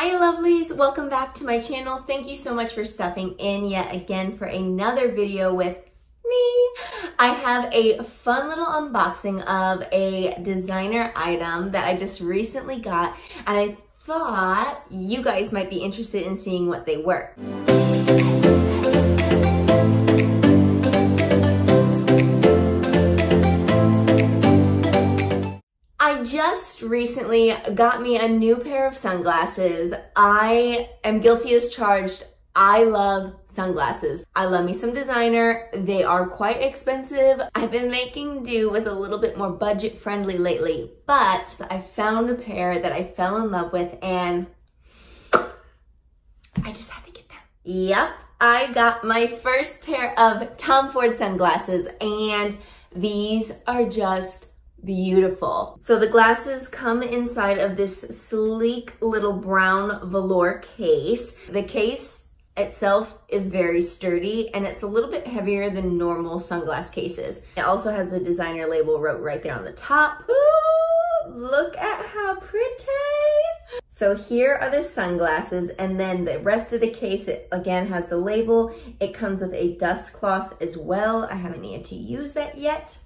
Hi lovelies, welcome back to my channel. Thank you so much for stepping in yet again for another video with me. I have a fun little unboxing of a designer item that I just recently got and I thought you guys might be interested in seeing what they were. Just recently got me a new pair of sunglasses. I am guilty as charged. I love sunglasses. I love me some designer. They are quite expensive. I've been making do with a little bit more budget friendly lately, but I found a pair that I fell in love with and I just had to get them. Yep, I got my first pair of Tom Ford sunglasses and these are just beautiful. So the glasses come inside of this sleek little brown velour case. The case itself is very sturdy and it's a little bit heavier than normal sunglass cases. It also has the designer label wrote right there on the top. Ooh, look at how pretty. So here are the sunglasses and then the rest of the case, it again has the label. It comes with a dust cloth as well. I haven't needed to use that yet.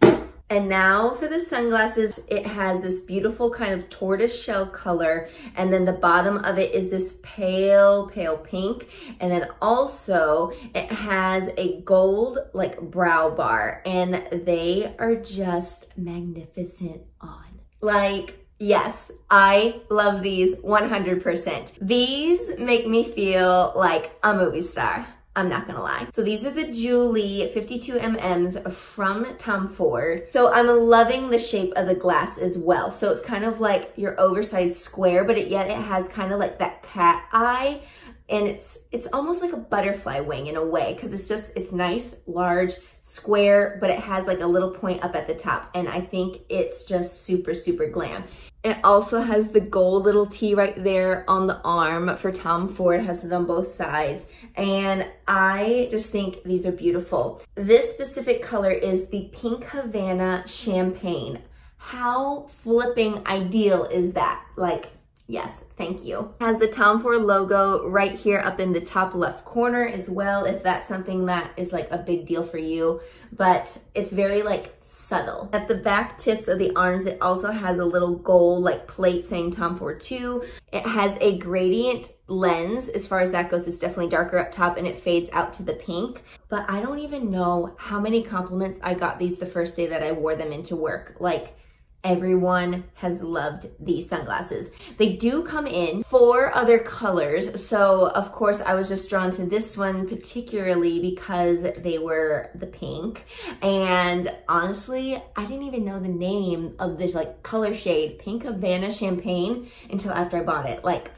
And now for the sunglasses, it has this beautiful kind of tortoise shell color. And then the bottom of it is this pale, pale pink. And then also it has a gold like brow bar and they are just magnificent on. Like, Yes, I love these 100%. These make me feel like a movie star. I'm not gonna lie. So these are the Julie 52MMs from Tom Ford. So I'm loving the shape of the glass as well. So it's kind of like your oversized square, but it, yet it has kind of like that cat eye and it's it's almost like a butterfly wing in a way because it's just it's nice large square but it has like a little point up at the top and I think it's just super super glam it also has the gold little T right there on the arm for Tom Ford, has it on both sides. And I just think these are beautiful. This specific color is the Pink Havana Champagne. How flipping ideal is that? Like, Yes, thank you. Has the Tom Ford logo right here up in the top left corner as well, if that's something that is like a big deal for you, but it's very like subtle. At the back tips of the arms, it also has a little gold like plate saying Tom Ford 2. It has a gradient lens. As far as that goes, it's definitely darker up top and it fades out to the pink. But I don't even know how many compliments I got these the first day that I wore them into work. Like, everyone has loved these sunglasses. They do come in four other colors. So of course I was just drawn to this one particularly because they were the pink. And honestly, I didn't even know the name of this like color shade, Pink Havana Champagne, until after I bought it. Like,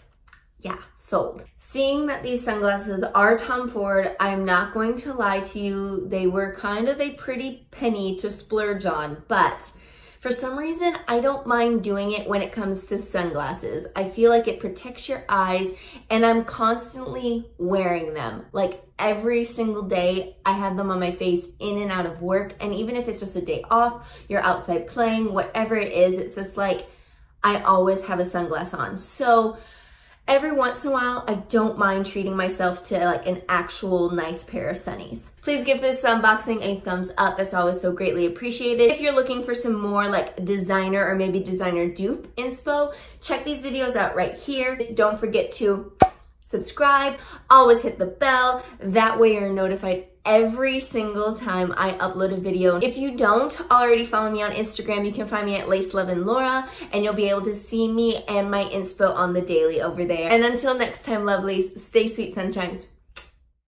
yeah, sold. Seeing that these sunglasses are Tom Ford, I'm not going to lie to you, they were kind of a pretty penny to splurge on, but for some reason, I don't mind doing it when it comes to sunglasses. I feel like it protects your eyes and I'm constantly wearing them. Like every single day, I have them on my face in and out of work. And even if it's just a day off, you're outside playing, whatever it is, it's just like, I always have a sunglass on. So Every once in a while, I don't mind treating myself to like an actual nice pair of sunnies. Please give this unboxing a thumbs up. It's always so greatly appreciated. If you're looking for some more like designer or maybe designer dupe inspo, check these videos out right here. Don't forget to subscribe, always hit the bell. That way you're notified every single time I upload a video. If you don't already follow me on Instagram, you can find me at Lace Love and Laura and you'll be able to see me and my inspo on the daily over there. And until next time, lovelies, stay sweet sunshines.